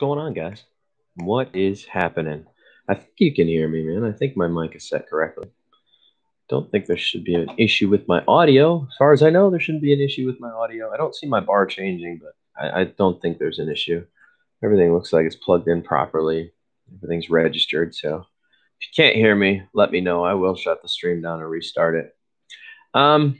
going on, guys? What is happening? I think you can hear me, man. I think my mic is set correctly. Don't think there should be an issue with my audio. As far as I know, there shouldn't be an issue with my audio. I don't see my bar changing, but I, I don't think there's an issue. Everything looks like it's plugged in properly. Everything's registered. So if you can't hear me, let me know. I will shut the stream down and restart it. Um,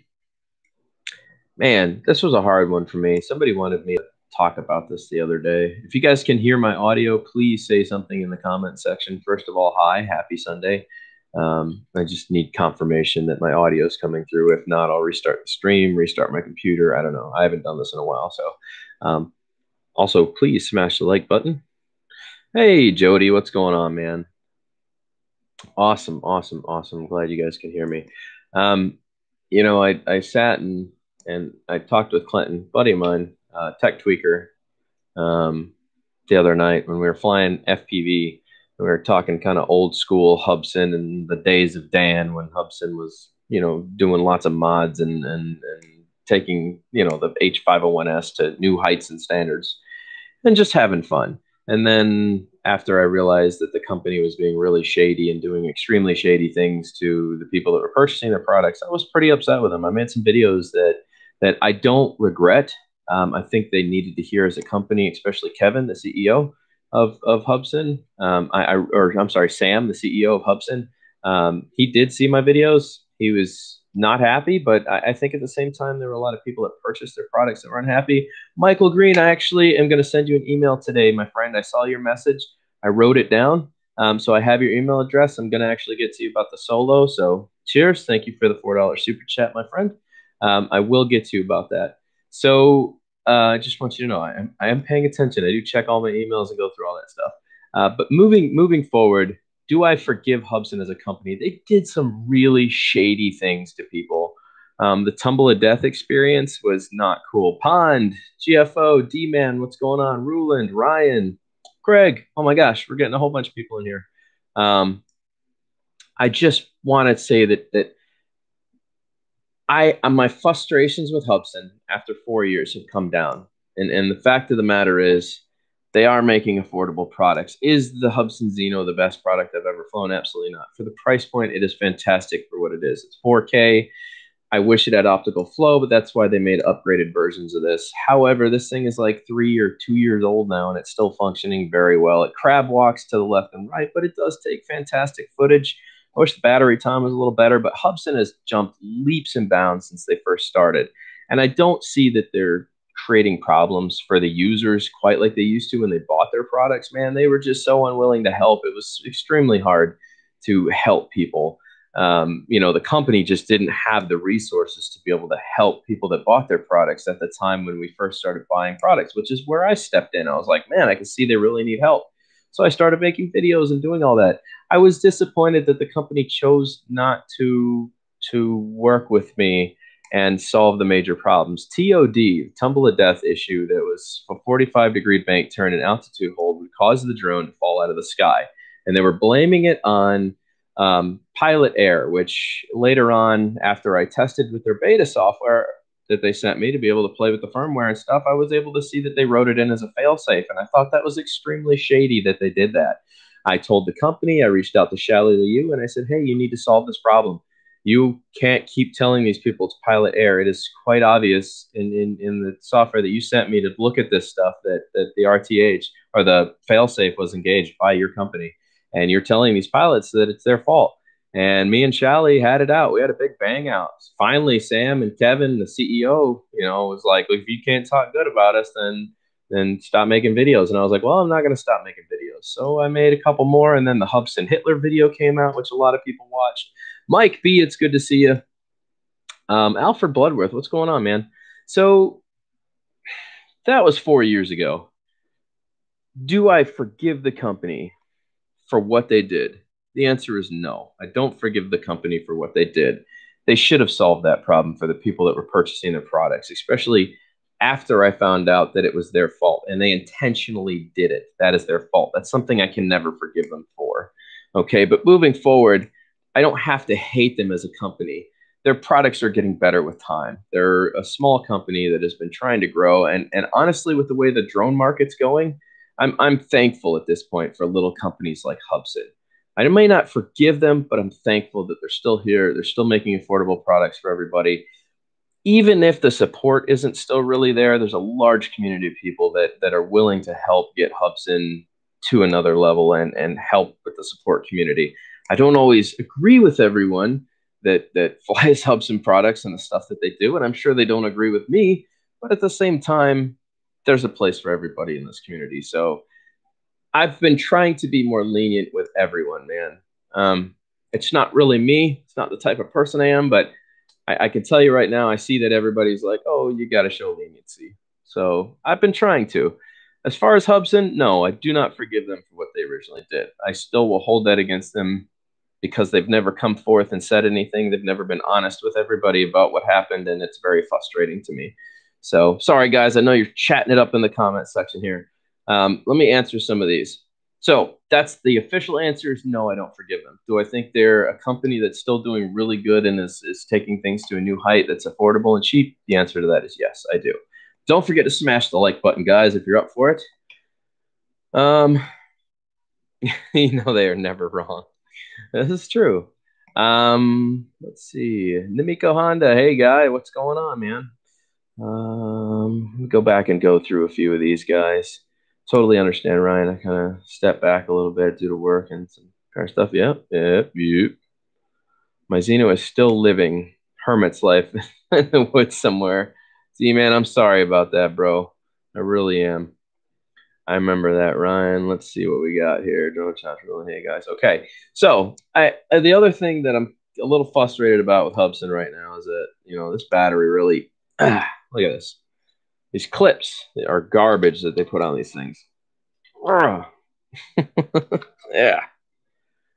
man, this was a hard one for me. Somebody wanted me talk about this the other day. If you guys can hear my audio, please say something in the comment section. First of all, hi, happy Sunday. Um, I just need confirmation that my audio is coming through. If not, I'll restart the stream, restart my computer. I don't know. I haven't done this in a while. So, um, also, please smash the like button. Hey, Jody, what's going on, man? Awesome, awesome, awesome. Glad you guys can hear me. Um, you know, I, I sat and and I talked with Clinton, buddy of mine, uh, tech tweaker, um, the other night when we were flying FPV. We were talking kind of old school Hubsan and the days of Dan when Hubsan was, you know, doing lots of mods and and, and taking, you know, the H501s to new heights and standards, and just having fun. And then after I realized that the company was being really shady and doing extremely shady things to the people that were purchasing their products, I was pretty upset with them. I made some videos that that I don't regret um, I think they needed to hear as a company, especially Kevin, the CEO of of Hubsan. Um, I, I, or I'm sorry, Sam, the CEO of Hubsan. Um, he did see my videos. He was not happy, but I, I, think at the same time there were a lot of people that purchased their products that were unhappy. Michael Green, I actually am going to send you an email today, my friend. I saw your message. I wrote it down. Um, so I have your email address. I'm going to actually get to you about the solo. So cheers. Thank you for the $4 super chat, my friend. Um, I will get to you about that. So uh, I just want you to know I am, I am paying attention. I do check all my emails and go through all that stuff. Uh, but moving moving forward, do I forgive Hubsan as a company? They did some really shady things to people. Um, the tumble of death experience was not cool. Pond, GFO, D Man, what's going on? Ruland, Ryan, Craig. Oh my gosh, we're getting a whole bunch of people in here. Um, I just want to say that that I uh, my frustrations with Hubsan after four years have come down, and and the fact of the matter is, they are making affordable products. Is the Hubsan Zino the best product I've ever flown? Absolutely not. For the price point, it is fantastic for what it is. It's 4K. I wish it had optical flow, but that's why they made upgraded versions of this. However, this thing is like three or two years old now, and it's still functioning very well. It crab walks to the left and right, but it does take fantastic footage. I wish the battery time was a little better, but Hubsan has jumped leaps and bounds since they first started. And I don't see that they're creating problems for the users quite like they used to when they bought their products. Man, they were just so unwilling to help. It was extremely hard to help people. Um, you know, the company just didn't have the resources to be able to help people that bought their products at the time when we first started buying products, which is where I stepped in. I was like, man, I can see they really need help. So I started making videos and doing all that. I was disappointed that the company chose not to to work with me and solve the major problems. TOD, tumble of death issue that was a 45 degree bank turn and altitude hold would cause the drone to fall out of the sky. And they were blaming it on um, pilot error, which later on, after I tested with their beta software, that they sent me to be able to play with the firmware and stuff, I was able to see that they wrote it in as a failsafe. And I thought that was extremely shady that they did that. I told the company, I reached out to Shally Liu, and I said, hey, you need to solve this problem. You can't keep telling these people it's pilot error. It is quite obvious in, in, in the software that you sent me to look at this stuff that, that the RTH or the failsafe was engaged by your company. And you're telling these pilots that it's their fault. And me and Shally had it out. We had a big bang out. Finally, Sam and Kevin, the CEO, you know, was like, if you can't talk good about us, then then stop making videos. And I was like, well, I'm not going to stop making videos. So I made a couple more. And then the Hubsan Hitler video came out, which a lot of people watched. Mike B, it's good to see you. Um, Alfred Bloodworth, what's going on, man? So that was four years ago. Do I forgive the company for what they did? The answer is no. I don't forgive the company for what they did. They should have solved that problem for the people that were purchasing their products, especially after I found out that it was their fault and they intentionally did it. That is their fault. That's something I can never forgive them for. Okay, but moving forward, I don't have to hate them as a company. Their products are getting better with time. They're a small company that has been trying to grow. And, and honestly, with the way the drone market's going, I'm I'm thankful at this point for little companies like Hubsan. I may not forgive them, but I'm thankful that they're still here. They're still making affordable products for everybody. Even if the support isn't still really there, there's a large community of people that that are willing to help get Hubsan to another level and and help with the support community. I don't always agree with everyone that that flies Hubsan products and the stuff that they do, and I'm sure they don't agree with me. But at the same time, there's a place for everybody in this community. So I've been trying to be more lenient with everyone, man. Um, it's not really me. It's not the type of person I am, but I, I can tell you right now, I see that everybody's like, oh, you got to show leniency. So I've been trying to. As far as Hubsan, no, I do not forgive them for what they originally did. I still will hold that against them because they've never come forth and said anything. They've never been honest with everybody about what happened, and it's very frustrating to me. So sorry, guys. I know you're chatting it up in the comments section here. Um, let me answer some of these. So that's the official answer is no, I don't forgive them. Do I think they're a company that's still doing really good and is, is taking things to a new height that's affordable and cheap? The answer to that is yes, I do. Don't forget to smash the like button, guys, if you're up for it. Um, you know they are never wrong. This is true. Um, let's see. Namiko Honda, hey guy, what's going on, man? Um, go back and go through a few of these guys. Totally understand, Ryan. I kind of step back a little bit due to work and some car stuff. Yep, yep, yep. My Zino is still living hermit's life in the woods somewhere. See, man, I'm sorry about that, bro. I really am. I remember that, Ryan. Let's see what we got here. Drone shots really. Hey, guys. Okay, so I uh, the other thing that I'm a little frustrated about with Hubsan right now is that you know this battery really. Look at this. These clips are garbage that they put on these things. yeah.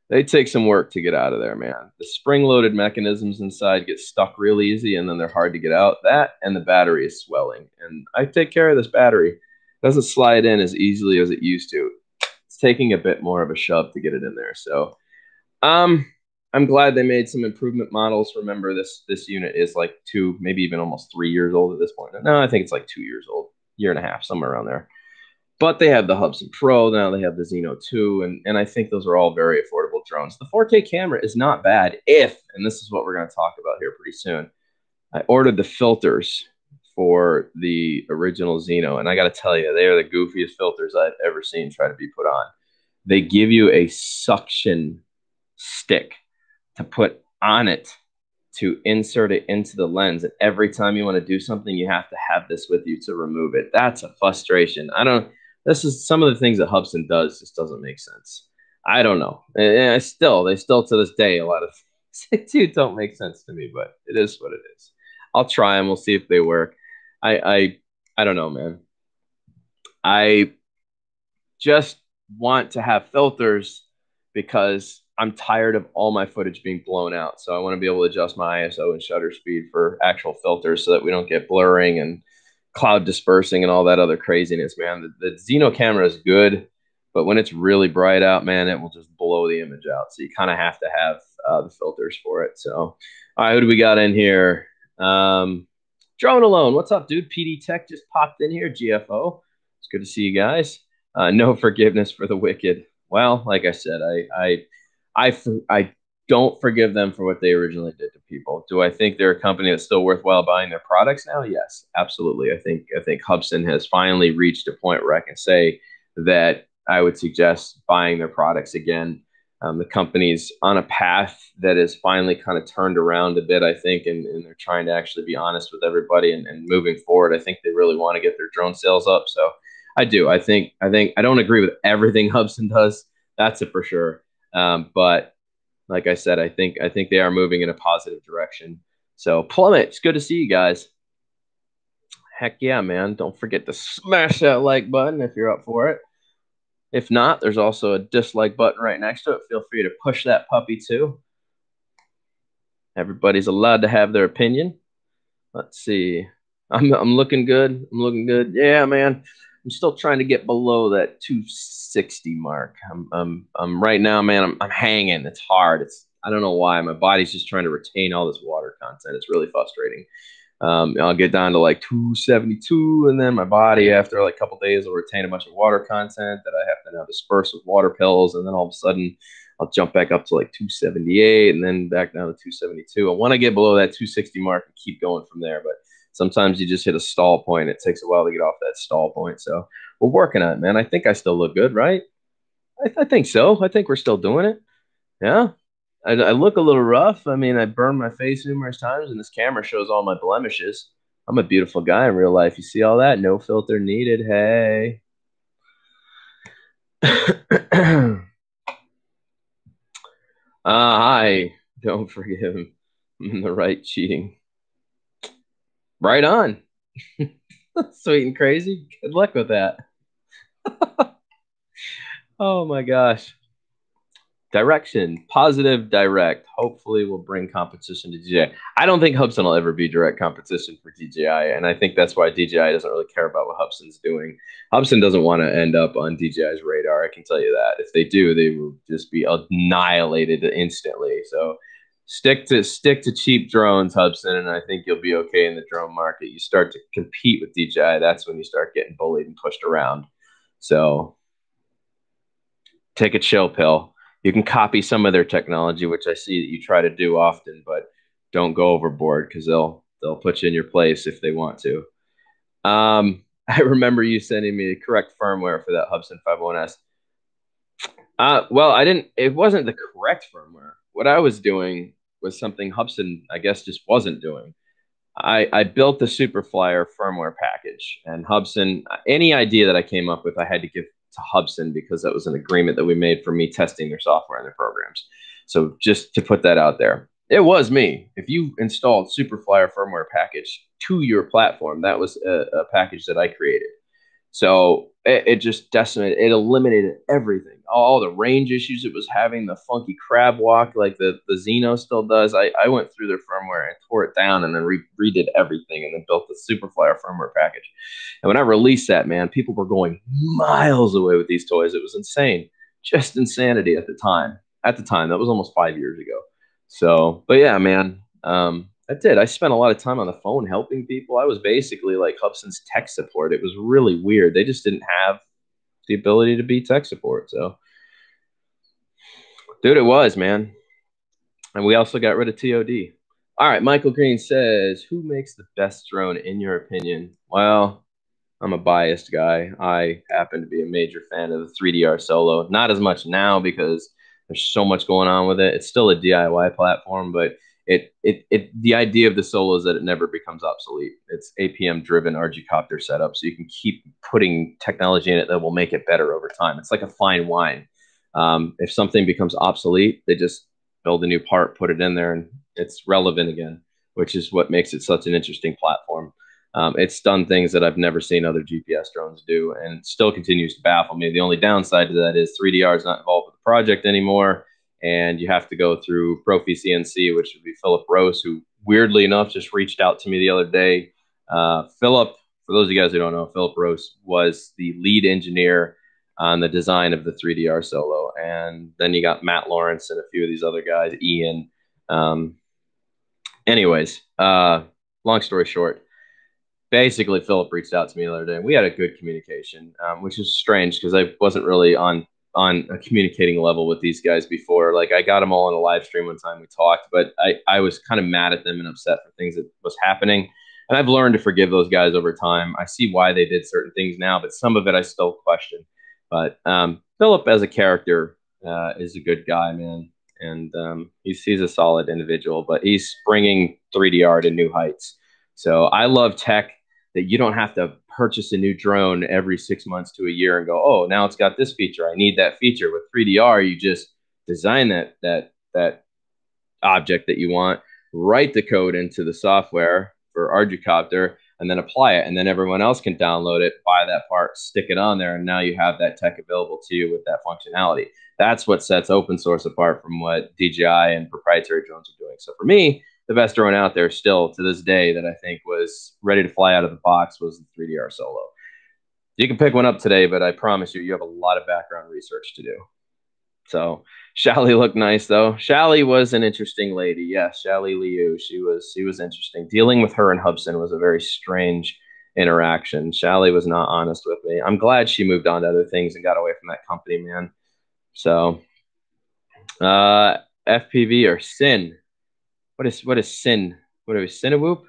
They take some work to get out of there, man. The spring loaded mechanisms inside get stuck real easy and then they're hard to get out. That and the battery is swelling. And I take care of this battery. It doesn't slide in as easily as it used to. It's taking a bit more of a shove to get it in there. So, um, I'm glad they made some improvement models. Remember, this this unit is like two, maybe even almost three years old at this point. No, I think it's like two years old, year and a half, somewhere around there. But they have the Hubsan Pro now. They have the Zino 2, and and I think those are all very affordable drones. The 4K camera is not bad if, and this is what we're going to talk about here pretty soon. I ordered the filters for the original Zino, and I got to tell you, they are the goofiest filters I've ever seen try to be put on. They give you a suction stick to put on it to insert it into the lens. And every time you want to do something, you have to have this with you to remove it. That's a frustration. I don't, this is some of the things that Hubsan does just doesn't make sense. I don't know. And I still, they still to this day, a lot of things don't make sense to me, but it is what it is. I'll try them. We'll see if they work. I, I, I don't know, man. I just want to have filters because I'm tired of all my footage being blown out. So I want to be able to adjust my ISO and shutter speed for actual filters so that we don't get blurring and cloud dispersing and all that other craziness, man. The, the Zino camera is good, but when it's really bright out, man, it will just blow the image out. So you kind of have to have uh, the filters for it. So, all right, who do we got in here? Um, Drone Alone, what's up, dude? PD Tech just popped in here. GFO, it's good to see you guys. Uh, no forgiveness for the wicked. Well, like I said, I, I I I don't forgive them for what they originally did to people. Do I think they're a company that's still worthwhile buying their products now? Yes, absolutely. I think I think Hubsan has finally reached a point where I can say that I would suggest buying their products again. Um, the company's on a path that is finally kind of turned around a bit, I think, and, and they're trying to actually be honest with everybody and, and moving forward. I think they really want to get their drone sales up. So I do. I think I think I don't agree with everything Hubsan does. That's it for sure. Um, but like I said, I think I think they are moving in a positive direction. So plummet, it's good to see you guys. Heck yeah, man! Don't forget to smash that like button if you're up for it. If not, there's also a dislike button right next to it. Feel free to push that puppy too. Everybody's allowed to have their opinion. Let's see. I'm I'm looking good. I'm looking good. Yeah, man. I'm still trying to get below that 260 mark. I'm, I'm, I'm right now, man. I'm, I'm hanging. It's hard. It's I don't know why. My body's just trying to retain all this water content. It's really frustrating. Um, I'll get down to like 272, and then my body, after like a couple days, will retain a bunch of water content that I have to now disperse with water pills, and then all of a sudden, I'll jump back up to like 278, and then back down to 272. I want to get below that 260 mark and keep going from there, but sometimes you just hit a stall point. It takes a while to get off that stall point. So we're working on it, man. I think I still look good, right? I, th- I think so. I think we're still doing it. Yeah. I, I, look a little rough. I mean, I burned my face numerous times, and this camera shows all my blemishes. I'm a beautiful guy in real life. You see all that? No filter needed. Hey. uh, hi. Don't forgive him. the right cheating. Right on. Sweet and crazy. Good luck with that. oh my gosh. Direction, positive, direct. Hopefully, will bring competition to DJI. I don't think Hubsan will ever be direct competition for DJI, and I think that's why DJI doesn't really care about what Hubsan's doing. Hubsan doesn't want to end up on DJI's radar. I can tell you that. If they do, they will just be annihilated instantly. So stick to stick to cheap drones, Hubsan, and I think you'll be okay in the drone market. You start to compete with DJI, that's when you start getting bullied and pushed around. So take a chill pill you can copy some of their technology, which I see that you try to do often, but don't go overboard because they'll they'll put you in your place if they want to. Um, I remember you sending me the correct firmware for that Hubsan 51S. Uh, well, I didn't. It wasn't the correct firmware. What I was doing was something Hubsan, I guess, just wasn't doing. I, I built the Superflyer firmware package, and Hubsan, Any idea that I came up with, I had to give to Hubsan because that was an agreement that we made for me testing their software and their programs. So just to put that out there, it was me. If you installed Superflyer firmware package to your platform, that was a, a package that I created. So it, it, just decimated, it eliminated everything. All the range issues it was having, the funky crab walk like the, the Zino still does. I, I went through their firmware and tore it down and then re- redid everything and then built the Superflyer firmware package. And when I released that, man, people were going miles away with these toys. It was insane, just insanity at the time. At the time, that was almost five years ago. So, but yeah, man, um, I did. I spent a lot of time on the phone helping people. I was basically like Hubsan's tech support. It was really weird. They just didn't have the ability to be tech support. So, dude, it was, man. And we also got rid of TOD. All right, Michael Green says, Who makes the best drone in your opinion? Well, I'm a biased guy. I happen to be a major fan of the 3DR Solo. Not as much now because there's so much going on with it. It's still a DIY platform, but it it it the idea of the solo is that it never becomes obsolete. It's APM driven Arducopter setup, so you can keep putting technology in it that will make it better over time. It's like a fine wine. Um, if something becomes obsolete, they just build a new part, put it in there, and it's relevant again, which is what makes it such an interesting platform. Um, it's done things that I've never seen other GPS drones do, and still continues to baffle me. The only downside to that is 3DR is not involved with the project anymore and you have to go through Profi CNC, which would be Philip Rose, who weirdly enough just reached out to me the other day. Uh, Philip, for those of you guys who don't know, Philip Rose was the lead engineer on the design of the 3DR Solo, and then you got Matt Lawrence and a few of these other guys, Ian. Um, anyways, uh, long story short, basically Philip reached out to me the other day, and we had a good communication, um, which is strange because I wasn't really on on a communicating level with these guys before. Like I got them all on a live stream one time we talked, but I, I was kind of mad at them and upset for things that was happening. And I've learned to forgive those guys over time. I see why they did certain things now, but some of it I still question. But um, Philip as a character uh, is a good guy, man. And um, he's, he's a solid individual, but he's bringing 3DR to new heights. So I love tech that you don't have to purchase a new drone every six months to a year and go, oh, now it's got this feature. I need that feature. With 3DR, you just design that that that object that you want, write the code into the software for Arducopter, and then apply it. And then everyone else can download it, buy that part, stick it on there, and now you have that tech available to you with that functionality. That's what sets open source apart from what DJI and proprietary drones are doing. So for me, the best drone out there still to this day that I think was ready to fly out of the box was the 3DR Solo. You can pick one up today, but I promise you, you have a lot of background research to do. So Shally looked nice though. Shally was an interesting lady. Yes, Shally Liu. She was she was interesting. Dealing with her and Hubsan was a very strange interaction. Shally was not honest with me. I'm glad she moved on to other things and got away from that company, man. So uh FPV or Sin. What is what is Sin? What are we Cinewhoop?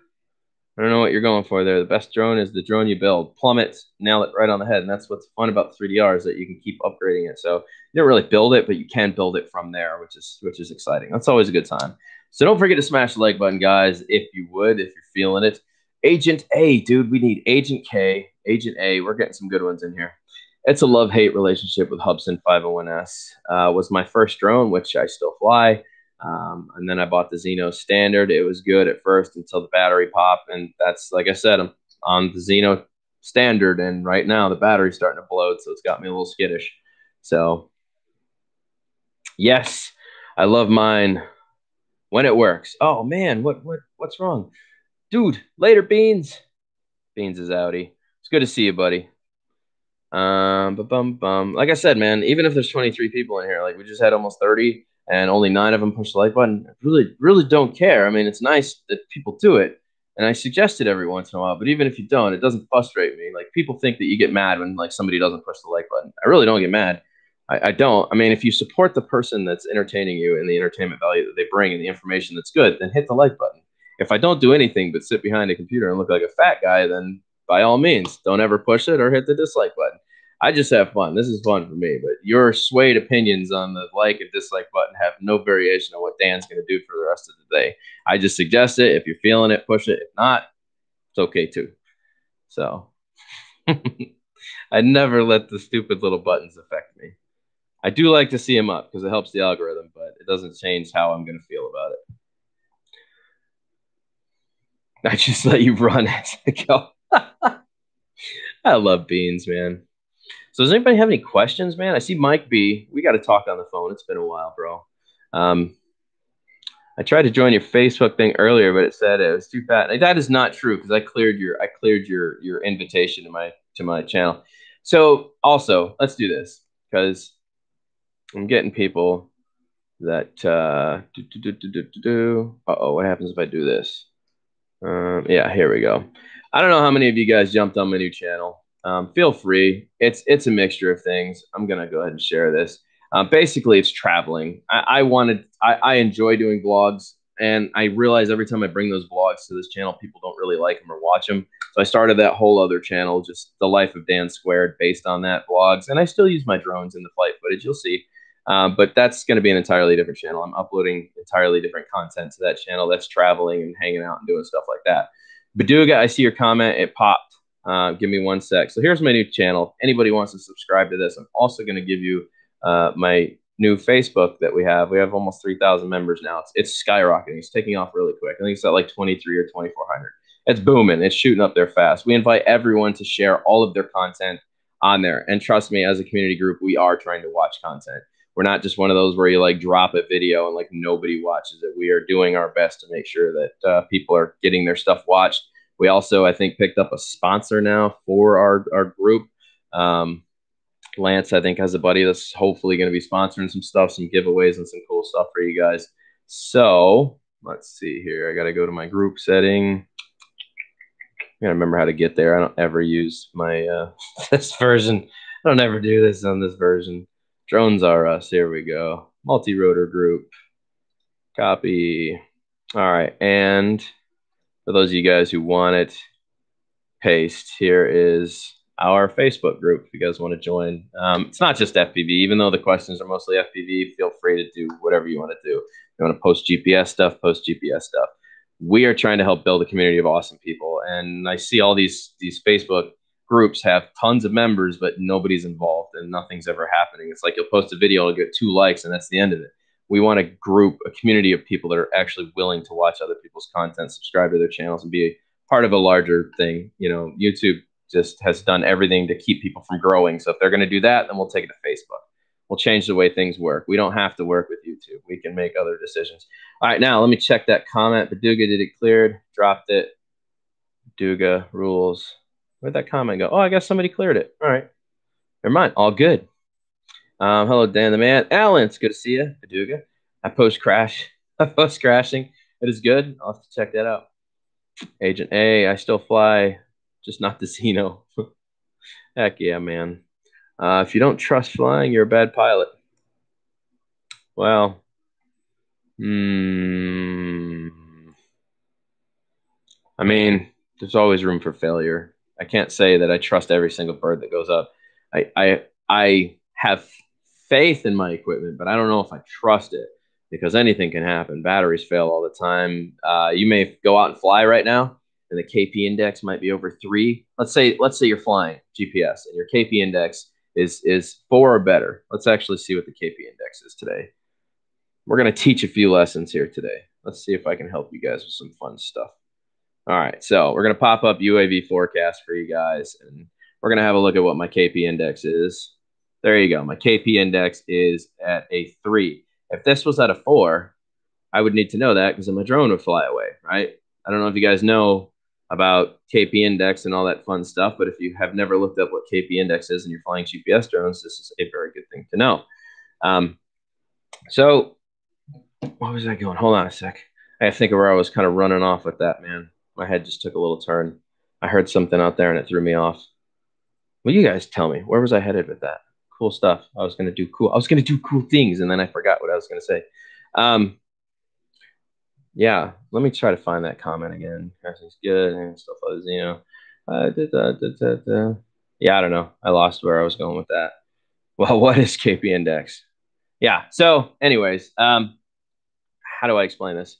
I don't know what you're going for there. The best drone is the drone you build. Plummet, nail it right on the head. And that's what's fun about 3DR is that you can keep upgrading it. So you don't really build it, but you can build it from there, which is which is exciting. That's always a good time. So don't forget to smash the like button, guys, if you would, if you're feeling it. Agent A, dude, we need Agent K, Agent A. We're getting some good ones in here. It's a love-hate relationship with Hubsan 501S. Uh, was my first drone, which I still fly. Um, and then I bought the Zino Standard. It was good at first until the battery popped, and that's like I said, I'm on the Zino Standard, and right now the battery's starting to blow, so it's got me a little skittish. So, yes, I love mine when it works. Oh man, what what what's wrong, dude? Later, Beans. Beans is outie. It's good to see you, buddy. Um, but bum bum. Like I said, man, even if there's 23 people in here, like we just had almost 30 and only nine of them push the like button. I really, really don't care. I mean, it's nice that people do it, and I suggest it every once in a while. But even if you don't, it doesn't frustrate me. Like people think that you get mad when like somebody doesn't push the like button. I really don't get mad. I, I don't. I mean, if you support the person that's entertaining you and the entertainment value that they bring and the information that's good, then hit the like button. If I don't do anything but sit behind a computer and look like a fat guy, then by all means, don't ever push it or hit the dislike button. I just have fun. This is fun for me. But your swayed opinions on the like and dislike button have no variation on what Dan's going to do for the rest of the day. I just suggest it. If you're feeling it, push it. If not, it's okay too. So I never let the stupid little buttons affect me. I do like to see them up because it helps the algorithm, but it doesn't change how I'm going to feel about it. I just let you run as I go. I love beans, man. So does anybody have any questions, man? I see Mike B. We got to talk on the phone. It's been a while, bro. Um, I tried to join your Facebook thing earlier, but it said it was too fat. That is not true because I cleared your I cleared your your invitation to my to my channel. So also, let's do this because I'm getting people that uh do, do, do, do, do, do. Uh oh, what happens if I do this? Um, yeah, here we go. I don't know how many of you guys jumped on my new channel um, feel free. It's it's a mixture of things. I'm gonna go ahead and share this. Uh, basically, it's traveling. I, I wanted. I, I enjoy doing vlogs, and I realize every time I bring those vlogs to this channel, people don't really like them or watch them. So I started that whole other channel, just the life of Dan Squared, based on that vlogs. And I still use my drones in the flight footage. You'll see. Um, but that's going to be an entirely different channel. I'm uploading entirely different content to that channel. That's traveling and hanging out and doing stuff like that. Baduga, I see your comment. It popped. Uh, give me one sec. So here's my new channel. Anybody wants to subscribe to this, I'm also going to give you uh, my new Facebook that we have. We have almost 3,000 members now. It's, it's skyrocketing. It's taking off really quick. I think it's at like 23 or 2,400. It's booming. It's shooting up there fast. We invite everyone to share all of their content on there. And trust me, as a community group, we are trying to watch content. We're not just one of those where you like drop a video and like nobody watches it. We are doing our best to make sure that uh, people are getting their stuff watched we also, I think, picked up a sponsor now for our, our group. Um, Lance, I think, has a buddy that's hopefully going to be sponsoring some stuff, some giveaways, and some cool stuff for you guys. So let's see here. I got to go to my group setting. I gotta remember how to get there. I don't ever use my uh, this version. I don't ever do this on this version. Drones are us. Here we go. Multi-rotor group. Copy. All right, and for those of you guys who want it, paste here is our Facebook group if you guys want to join. Um, it's not just FPV, even though the questions are mostly FPV, feel free to do whatever you want to do. If you want to post GPS stuff, post GPS stuff. We are trying to help build a community of awesome people. And I see all these these Facebook groups have tons of members, but nobody's involved and nothing's ever happening. It's like you'll post a video, it'll get two likes, and that's the end of it we want a group, a community of people that are actually willing to watch other people's content, subscribe to their channels, and be part of a larger thing. You know, YouTube just has done everything to keep people from growing. So if they're going to do that, then we'll take it to Facebook. We'll change the way things work. We don't have to work with YouTube. We can make other decisions. All right, now let me check that comment. Baduga did it cleared, dropped it. Duga rules. Where'd that comment go? Oh, I guess somebody cleared it. All right. Never mind. All good. Um, hello, Dan the man. Alan, it's good to see you. Paduga. I post crash. I post crashing. It is good. I'll have to check that out. Agent A, I still fly, just not the Zino. Heck yeah, man. Uh, if you don't trust flying, you're a bad pilot. Well, hmm. I mean, there's always room for failure. I can't say that I trust every single bird that goes up. I I I have faith in my equipment, but I don't know if I trust it because anything can happen. Batteries fail all the time. Uh, you may go out and fly right now, and the KP index might be over three. Let's say let's say you're flying GPS and your KP index is is four or better. Let's actually see what the KP index is today. We're gonna teach a few lessons here today. Let's see if I can help you guys with some fun stuff. All right, so we're gonna pop up UAV forecast for you guys, and we're gonna have a look at what my KP index is. There you go. My KP index is at a three. If this was at a four, I would need to know that because my drone would fly away, right? I don't know if you guys know about KP index and all that fun stuff, but if you have never looked up what KP index is and you're flying GPS drones, this is a very good thing to know. Um, so, what was I going? Hold on a sec. I think of where I was kind of running off with that, man my head just took a little turn. I heard something out there and it threw me off. Well, you guys tell me, where was I headed with that? Cool stuff. I was going to do cool. I was going to do cool things, and then I forgot what I was going to say. Um, yeah, let me try to find that comment again. Everything's good and stuff like you know. Uh, da, da, da, yeah, I don't know. I lost where I was going with that. Well, what is KP index? Yeah. So, anyways, um, how do I explain this?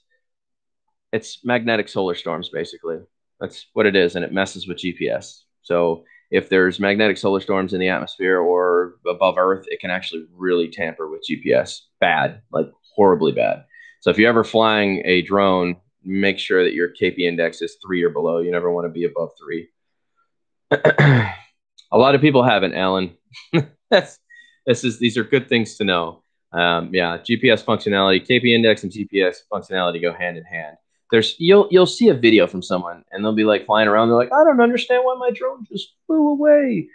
it's magnetic solar storms basically. That's what it is, and it messes with GPS. So if there's magnetic solar storms in the atmosphere or above Earth, it can actually really tamper with GPS. Bad, like horribly bad. So if you're ever flying a drone, make sure that your KP index is three or below. You never want to be above three. a lot of people haven't, Alan. That's this is these are good things to know. Um, yeah, GPS functionality, KP index, and GPS functionality go hand in hand there's you'll you'll see a video from someone and they'll be like flying around. They're like, I don't understand why my drone just flew away.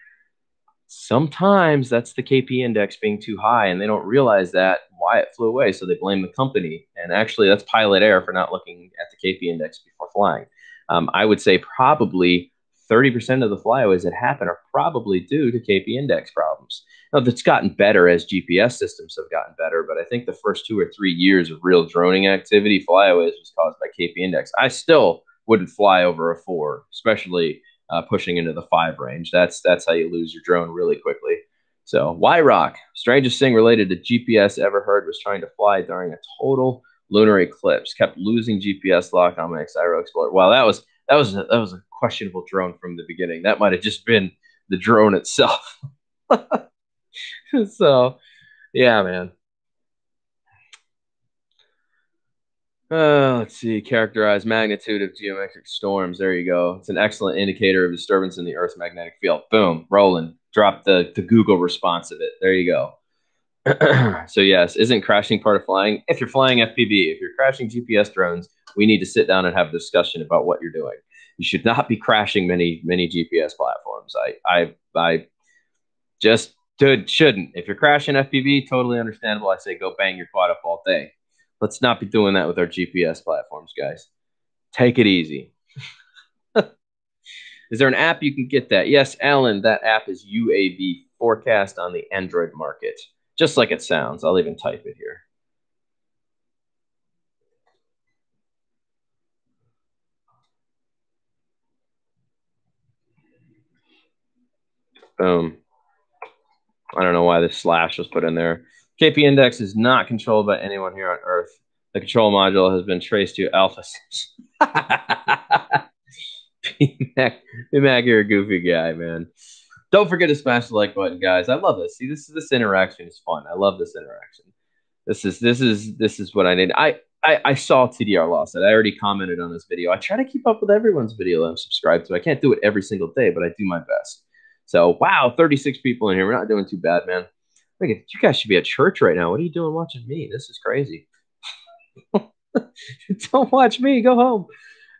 Sometimes that's the KP index being too high, and they don't realize that why it flew away. So they blame the company, and actually that's pilot error for not looking at the KP index before flying. Um, I would say probably 30% of the flyaways that happen are probably due to KP index problems. Now, that's gotten better as GPS systems have gotten better, but I think the first two or three years of real droning activity, flyaways, was caused by KP index. I still wouldn't fly over a four, especially uh, pushing into the five range. That's that's how you lose your drone really quickly. So, why rock? Strangest thing related to GPS ever heard was trying to fly during a total lunar eclipse. Kept losing GPS lock on my Xiro Explorer. Well, that was that was a, that was a questionable drone from the beginning. That might have just been the drone itself. so, yeah, man. Uh, let's see. Characterize magnitude of geometric storms. There you go. It's an excellent indicator of disturbance in the Earth's magnetic field. Boom. Rolling. Drop the, the Google response of it. There you go. so yes, isn't crashing part of flying? If you're flying FPV, if you're crashing GPS drones, we need to sit down and have a discussion about what you're doing. You should not be crashing many many GPS platforms. I I I just should shouldn't. If you're crashing FPV, totally understandable. I say go bang your quad up all day. Let's not be doing that with our GPS platforms, guys. Take it easy. is there an app you can get that? Yes, Alan, that app is UAV Forecast on the Android market. Just like it sounds. I'll even type it here. Boom. I don't know why this slash was put in there. KP index is not controlled by anyone here on Earth. The control module has been traced to Alpha. Mac, you're a goofy guy, man. Don't forget to smash the like button, guys. I love this. See, this this interaction is fun. I love this interaction. This is this is this is what I need. I I, I saw TDR lost it. I already commented on this video. I try to keep up with everyone's video that I'm subscribed to. I can't do it every single day, but I do my best. So wow, 36 people in here. We're not doing too bad, man. Look, you guys should be at church right now. What are you doing watching me? This is crazy. Don't watch me. Go home.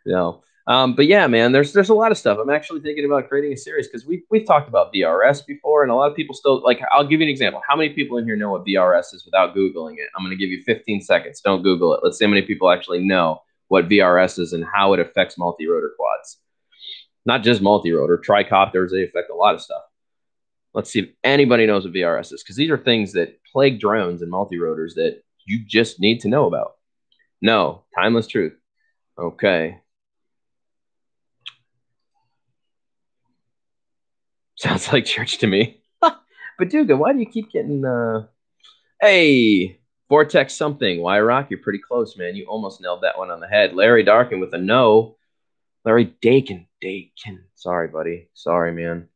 No. Um, but yeah, man, there's there's a lot of stuff. I'm actually thinking about creating a series because we we've talked about VRS before, and a lot of people still like. I'll give you an example. How many people in here know what VRS is without googling it? I'm going to give you 15 seconds. Don't Google it. Let's see how many people actually know what VRS is and how it affects multi-rotor quads. Not just multi-rotor, tricopters. They affect a lot of stuff. Let's see if anybody knows what VRS is because these are things that plague drones and multi-rotors that you just need to know about. No, timeless truth. Okay. Sounds like church to me. but Duga, why do you keep getting uh hey Vortex something? Why rock? You're pretty close, man. You almost nailed that one on the head. Larry Darkin with a no. Larry Dakin. Dakin. Sorry, buddy. Sorry, man.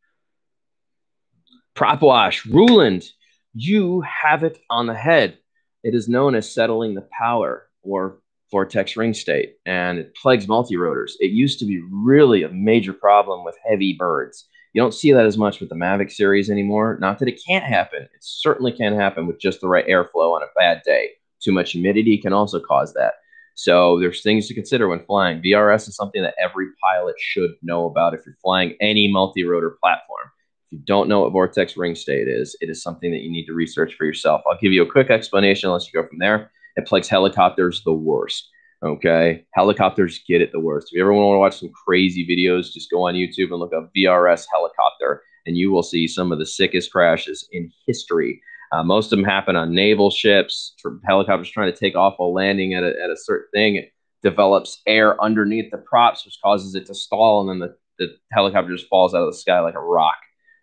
Prop wash. Ruland. You have it on the head. It is known as settling the power or vortex ring state, and it plagues multi-rotors. It used to be really a major problem with heavy birds. You don't see that as much with the Mavic series anymore. Not that it can't happen. It certainly can happen with just the right airflow on a bad day. Too much humidity can also cause that. So there's things to consider when flying. VRS is something that every pilot should know about if you're flying any multi-rotor platform. If you don't know what vortex ring state is, it is something that you need to research for yourself. I'll give you a quick explanation. unless you go from there. It plagues helicopters the worst. Okay. Helicopters get it the worst. If you ever want to watch some crazy videos, just go on YouTube and look up VRS helicopter, and you will see some of the sickest crashes in history. Uh, most of them happen on naval ships, helicopters trying to take off while landing at a, at a certain thing. It develops air underneath the props, which causes it to stall, and then the, the helicopter just falls out of the sky like a rock.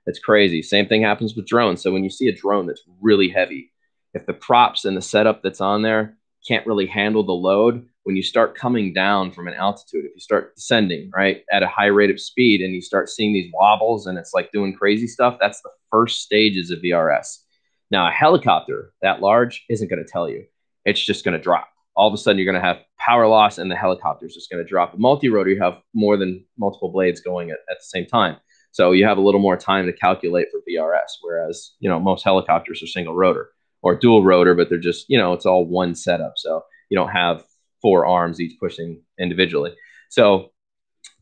It's crazy. Same thing happens with drones. So when you see a drone that's really heavy, if the props and the setup that's on there can't really handle the load, when you start coming down from an altitude, if you start descending, right, at a high rate of speed and you start seeing these wobbles and it's like doing crazy stuff, that's the first stages of VRS. Now, a helicopter that large isn't going to tell you. It's just going to drop. All of a sudden, you're going to have power loss and the helicopter is just going to drop. A multi-rotor, you have more than multiple blades going at, at the same time. So you have a little more time to calculate for VRS, whereas, you know, most helicopters are single rotor or dual rotor, but they're just, you know, it's all one setup. So you don't have four arms each pushing individually. So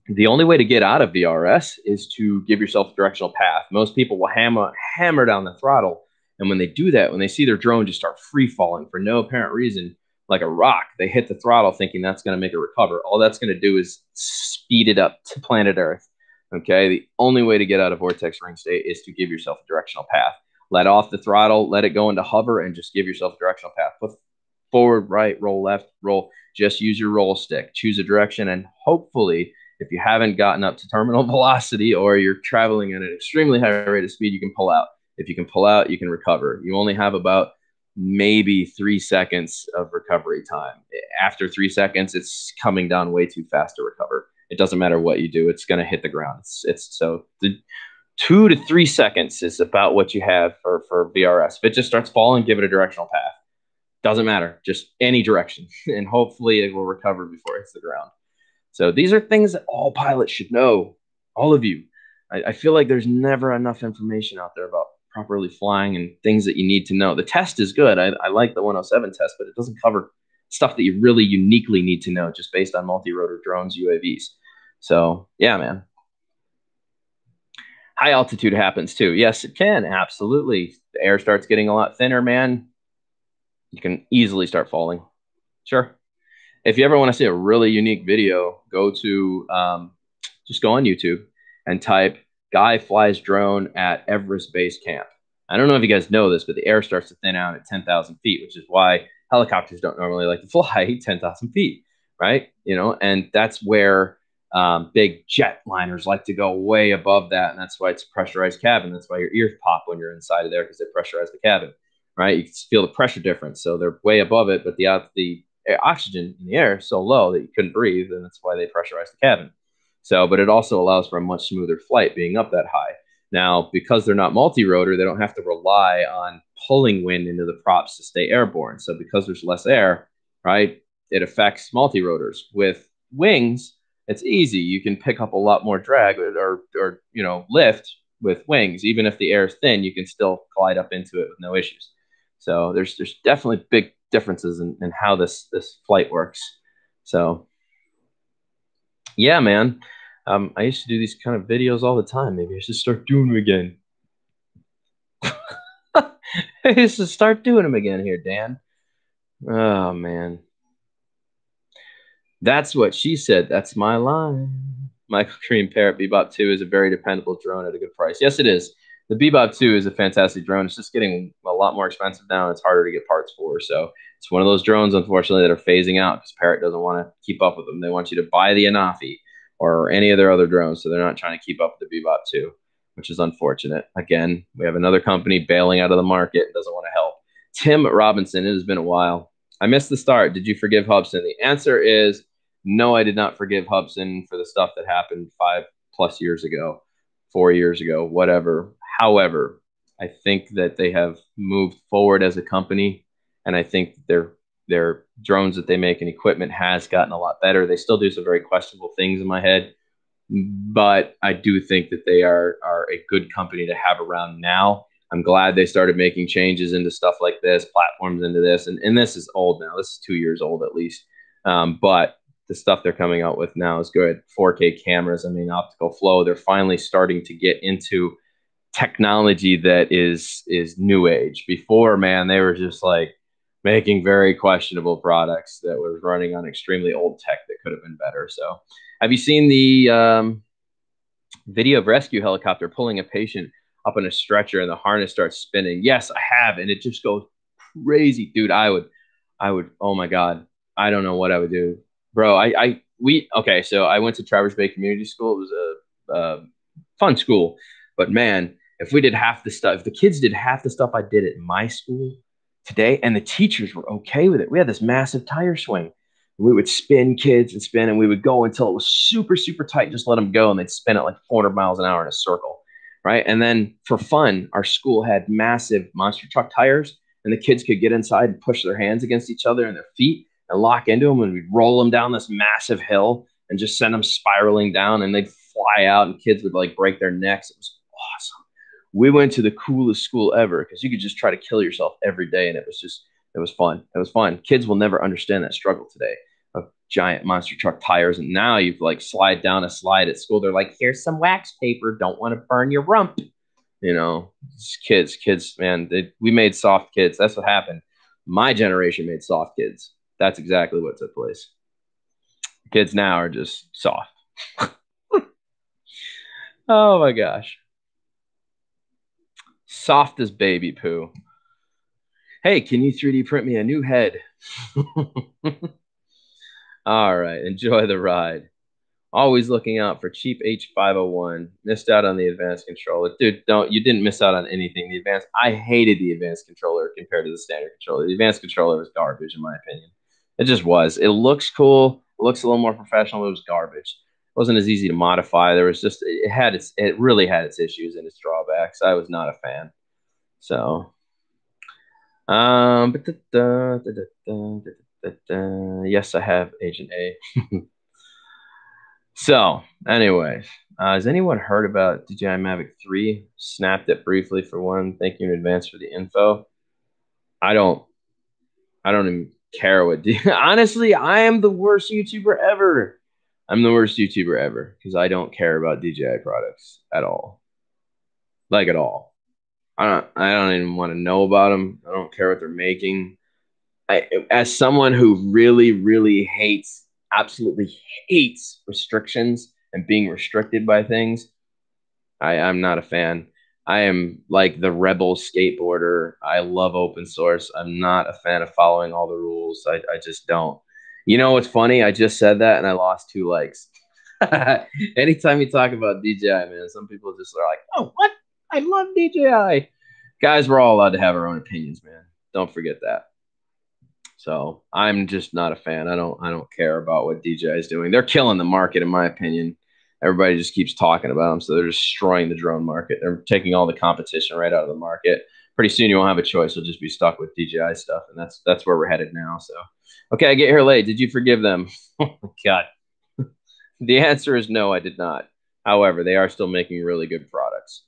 the only way to get out of VRS is to give yourself a directional path. Most people will hammer hammer down the throttle, and when they do that, when they see their drone just start free falling for no apparent reason, like a rock, they hit the throttle thinking that's going to make it recover. All that's going to do is speed it up to planet Earth. Okay, the only way to get out of vortex ring state is to give yourself a directional path. Let off the throttle, let it go into hover, and just give yourself a directional path. Put forward, right, roll left, roll. Just use your roll stick. Choose a direction, and hopefully, if you haven't gotten up to terminal velocity or you're traveling at an extremely high rate of speed, you can pull out. If you can pull out, you can recover. You only have about maybe three seconds of recovery time. After three seconds, it's coming down way too fast to recover. It doesn't matter what you do; it's going to hit the ground. It's, it's so the two to three seconds is about what you have for for VRS. If it just starts falling, give it a directional path. Doesn't matter, just any direction, and hopefully it will recover before it hits the ground. So these are things that all pilots should know. All of you. I, I feel like there's never enough information out there about properly flying and things that you need to know. The test is good. I, I like the 107 test, but it doesn't cover stuff that you really uniquely need to know just based on multi-rotor drones, UAVs. So yeah, man. High altitude happens too. Yes, it can. Absolutely. The air starts getting a lot thinner, man you can easily start falling. Sure. If you ever want to see a really unique video, go to um, just go on YouTube and type "guy flies drone at Everest Base Camp." I don't know if you guys know this, but the air starts to thin out at 10,000 feet, which is why helicopters don't normally like to fly 10,000 feet, right? You know, and that's where um, big jet liners like to go way above that, and that's why it's a pressurized cabin. That's why your ears pop when you're inside of there because they pressurize the cabin right? You can feel the pressure difference. So they're way above it, but the the oxygen in the air is so low that you couldn't breathe, and that's why they pressurize the cabin. So, but it also allows for a much smoother flight being up that high. Now, because they're not multi-rotor, they don't have to rely on pulling wind into the props to stay airborne. So, because there's less air, right, it affects multi-rotors. With wings, it's easy. You can pick up a lot more drag or, or, or you know lift with wings. Even if the air is thin, you can still glide up into it with no issues. So there's there's definitely big differences in, in how this this flight works. So yeah, man. Um, I used to do these kind of videos all the time. Maybe I should start doing them again. I used to start doing them again here, Dan. Oh man. That's what she said. That's my line. Michael Cream Parrot Bebop 2 is a very dependable drone at a good price. Yes, it is. The Bebop 2 is a fantastic drone. It's just getting a lot more expensive now. It's harder to get parts for. So it's one of those drones, unfortunately, that are phasing out because Parrot doesn't want to keep up with them. They want you to buy the Anafi or any of their other drones. So they're not trying to keep up with the Bebop 2, which is unfortunate. Again, we have another company bailing out of the market and doesn't want to help. Tim Robinson, it has been a while. I missed the start. Did you forgive Hubsan? The answer is no, I did not forgive Hubsan for the stuff that happened five plus years ago, four years ago, whatever. However, I think that they have moved forward as a company, and I think their their drones that they make and equipment has gotten a lot better. They still do some very questionable things in my head, but I do think that they are are a good company to have around now. I'm glad they started making changes into stuff like this, platforms into this, and, and this is old now. This is two years old at least. Um, but the stuff they're coming out with now is good. 4K cameras, I mean, optical flow. They're finally starting to get into technology that is is new age. Before, man, they were just like making very questionable products that was running on extremely old tech that could have been better. So, have you seen the um, video of rescue helicopter pulling a patient up in a stretcher and the harness starts spinning? Yes, I have, and it just goes crazy, dude. I would, I would. Oh my god, I don't know what I would do bro. I, I we okay. So I went to Traverse Bay Community School. It was a, a fun school, but man, if we did half the stuff, if the kids did half the stuff I did at my school today, and the teachers were okay with it, we had this massive tire swing. We would spin kids and spin, and we would go until it was super, super tight. Just let them go, and they'd spin it like 400 miles an hour in a circle, right? And then for fun, our school had massive monster truck tires, and the kids could get inside and push their hands against each other and their feet, and lock into them and we'd roll them down this massive hill and just send them spiraling down and they'd fly out and kids would like break their necks. It was. We went to the coolest school ever because you could just try to kill yourself every day and it was just it was fun. It was fun. Kids will never understand that struggle today of giant monster truck tires. And now you've like slide down a slide at school. They're like, here's some wax paper. Don't want to burn your rump. You know, kids, kids, man, they, we made soft kids. That's what happened. My generation made soft kids that's exactly what took place. Kids now are just soft. oh my gosh. Soft as baby poo. Hey, can you 3D print me a new head? All right, enjoy the ride. Always looking out for cheap H501. Missed out on the advanced controller. Dude, don't you didn't miss out on anything. The advanced I hated the advanced controller compared to the standard controller. The advanced controller was garbage in my opinion. It just was. It looks cool. It looks a little more professional. It was garbage. Wasn't as easy to modify. There was just it had its it really had its issues and its drawbacks. I was not a fan. So um but yes, I have Agent A. so, anyways, uh, has anyone heard about DJI Mavic 3? Snapped it briefly for one. Thank you in advance for the info. I don't I don't even care what. Honestly, I am the worst YouTuber ever. I'm the worst YouTuber ever because I don't care about DJI products at all, like at all. I don't. I don't even want to know about them. I don't care what they're making. I, as someone who really, really hates, absolutely hates restrictions and being restricted by things, I, I'm not a fan. I am like the rebel skateboarder. I love open source. I'm not a fan of following all the rules. I, I just don't. You know what's funny? I just said that and I lost two likes. Anytime you talk about DJI, man, some people just are like, oh, what? I love DJI. Guys, we're all allowed to have our own opinions, man. Don't forget that. So I'm just not a fan. I don't I don't care about what DJI is doing. They're killing the market, in my opinion everybody just keeps talking about them. So they're destroying the drone market. They're taking all the competition right out of the market. Pretty soon you won't have a choice. You'll just be stuck with DJI stuff, and that's that's where we're headed now. So, okay, I get here late. Did you forgive them? Oh God, the answer is no. I did not. However, they are still making really good products.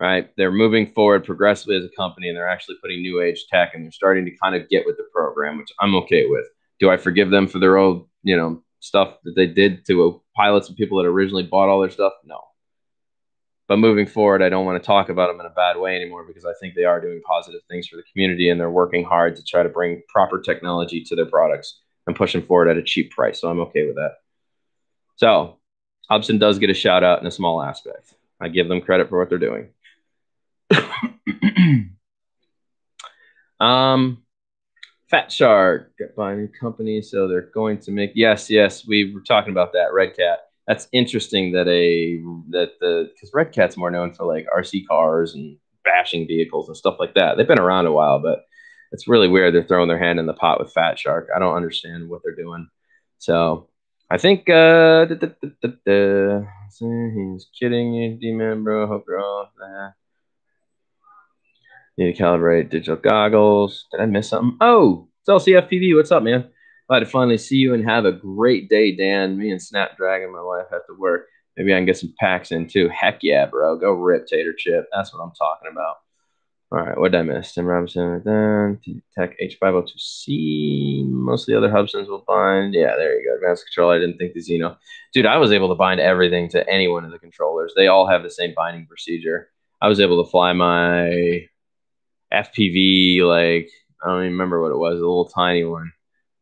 Right? They're moving forward progressively as a company, and they're actually putting new age tech, and they're starting to kind of get with the program, which I'm okay with. Do I forgive them for their old, you know, stuff that they did to pilots and people that originally bought all their stuff? No. But moving forward, I don't want to talk about them in a bad way anymore because I think they are doing positive things for the community and they're working hard to try to bring proper technology to their products and push them forward at a cheap price. So I'm okay with that. So Hubsan does get a shout out in a small aspect. I give them credit for what they're doing. um, Fat Shark got buying company, so they're going to make. Yes, yes, we were talking about that. Red Cat that's interesting that a that the because Red Cat's more known for like RC cars and bashing vehicles and stuff like that. They've been around a while, but it's really weird they're throwing their hand in the pot with Fat Shark. I don't understand what they're doing. So I think uh da, da, da, he's kidding you, D-man, bro. Hope you're all nah. Need to calibrate digital goggles. Did I miss something? Oh, it's LCFPV. What's up, man? Glad to finally see you and have a great day, Dan. Me and Snapdragon, my wife, have to work. Maybe I can get some packs in too. Heck yeah, bro. Go rip Tater Chip. That's what I'm talking about. All right, what did I miss? Tim Robinson, then Tech H502C. Most of the other Hubsans will bind. Yeah, there you go. Advanced control. I didn't think the Zino. Dude, I was able to bind everything to any one of the controllers. They all have the same binding procedure. I was able to fly my FPV, like, I don't even remember what it was, a little tiny one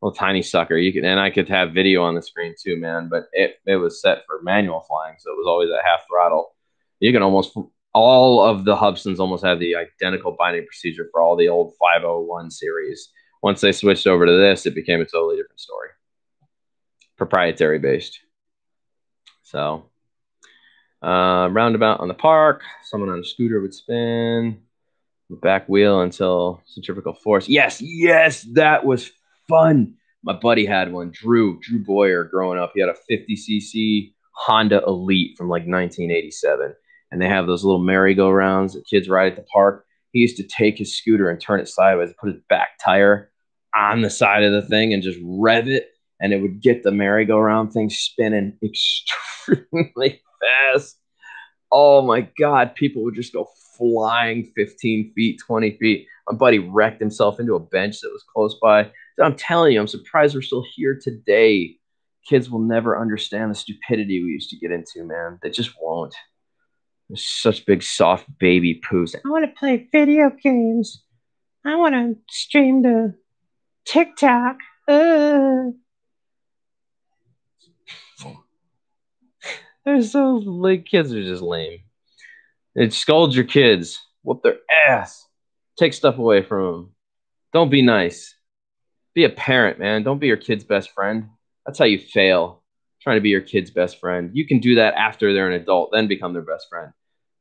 little tiny sucker. You can and I could have video on the screen too, man. But it it was set for manual flying, so it was always at half throttle. You can almost all of the Hubsans almost have the identical binding procedure for all the old 501 series. Once they switched over to this, it became a totally different story. Proprietary based. So uh, roundabout on the park, someone on a scooter would spin the back wheel until centrifugal force. Yes, yes, that was fun. My buddy had one, Drew, Drew Boyer, growing up. He had a 50cc Honda Elite from like 1987. And they have those little merry-go-rounds that kids ride at the park. He used to take his scooter and turn it sideways, put his back tire on the side of the thing and just rev it. And it would get the merry-go-round thing spinning extremely fast. Oh my God. People would just go flying 15 feet, 20 feet. My buddy wrecked himself into a bench that was close by. I'm telling you, I'm surprised we're still here today. Kids will never understand the stupidity we used to get into, man. They just won't. They're such big, soft baby poos. I want to play video games. I want to stream to TikTok. Uh. They're so like kids are just lame. It scolds your kids, whoop their ass, take stuff away from them. Don't be nice be a parent, man. Don't be your kid's best friend. That's how you fail. Trying to be your kid's best friend. You can do that after they're an adult, then become their best friend.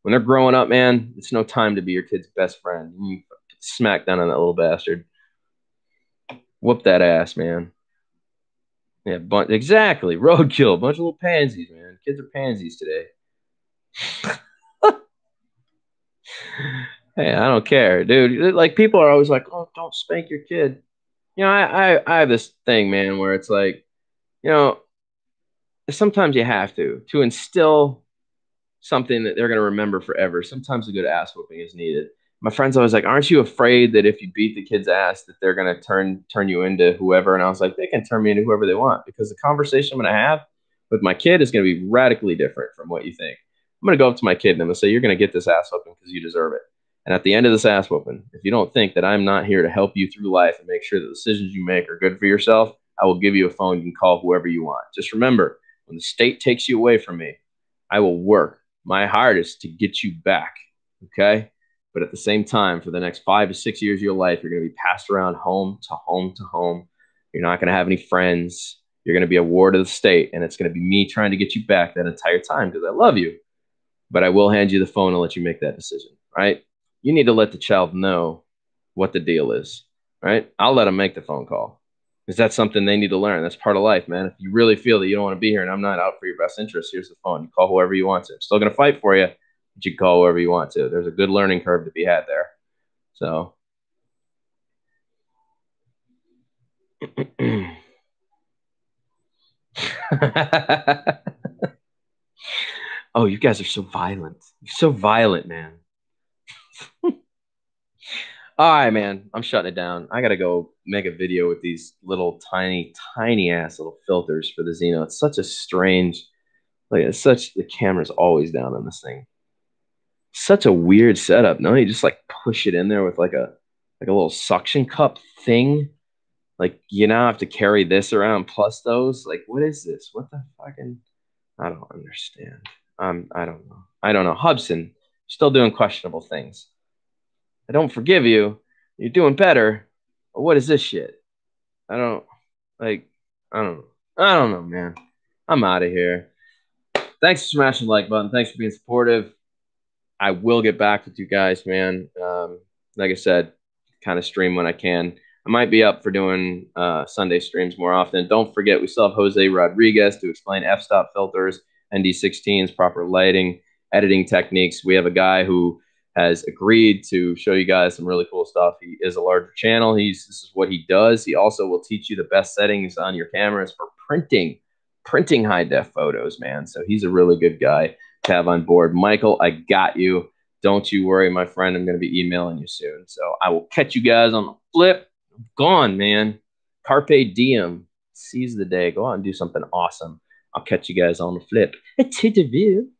When they're growing up, man, it's no time to be your kid's best friend. You smack down on that little bastard. Whoop that ass, man. Yeah, but exactly. Roadkill. Bunch of little pansies, man. Kids are pansies today. hey, I don't care, dude. Like people are always like, "Oh, don't spank your kid." You know, I, I, I have this thing, man, where it's like, you know, sometimes you have to to instill something that they're going to remember forever. Sometimes a good ass whooping is needed. My friends always like, "Aren't you afraid that if you beat the kid's ass, that they're going to turn turn you into whoever?" And I was like, "They can turn me into whoever they want because the conversation I'm going to have with my kid is going to be radically different from what you think." I'm going to go up to my kid and I'm going to say, "You're going to get this ass whooping because you deserve it." And at the end of this ass whooping, if you don't think that I'm not here to help you through life and make sure the decisions you make are good for yourself, I will give you a phone. You can call whoever you want. Just remember, when the state takes you away from me, I will work my hardest to get you back. Okay. But at the same time, for the next five to six years of your life, you're going to be passed around home to home to home. You're not going to have any friends. You're going to be a ward of the state. And it's going to be me trying to get you back that entire time because I love you. But I will hand you the phone and let you make that decision. Right you need to let the child know what the deal is, right? I'll let them make the phone call Is that something they need to learn. That's part of life, man. If you really feel that you don't want to be here and I'm not out for your best interest, here's the phone. You call whoever you want to. I'm still going to fight for you, but you call whoever you want to. There's a good learning curve to be had there. So. oh, you guys are so violent. You're so violent, man. All right, man. I'm shutting it down. I gotta go make a video with these little tiny, tiny ass little filters for the Zino. It's such a strange, like it's such the camera's always down on this thing. Such a weird setup. No, you just like push it in there with like a like a little suction cup thing. Like you now have to carry this around plus those. Like, what is this? What the fucking I don't understand. Um, I don't know. I don't know. Hubsan, still doing questionable things. I don't forgive you. You're doing better. But what is this shit? I don't like. I don't know. I don't know, man. I'm out of here. Thanks for smashing the like button. Thanks for being supportive. I will get back with you guys, man. Um, like I said, kind of stream when I can. I might be up for doing uh, Sunday streams more often. Don't forget, we still have Jose Rodriguez to explain f-stop filters, ND16s, proper lighting, editing techniques. We have a guy who has agreed to show you guys some really cool stuff. He is a larger channel. He's this is what he does. He also will teach you the best settings on your cameras for printing, printing high def photos, man. So he's a really good guy to have on board. Michael, I got you. Don't you worry, my friend. I'm going to be emailing you soon. So I will catch you guys on the flip. I'm gone, man. Carpe diem. Seize the day. Go out and do something awesome. I'll catch you guys on the flip. To the view.